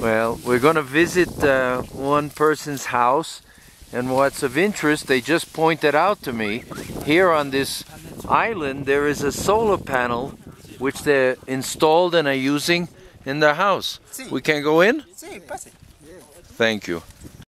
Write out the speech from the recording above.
Well, we're going to visit uh, one person's house, and what's of interest, they just pointed out to me here on this island there is a solar panel which they installed and are using in their house. We can go in? Thank you.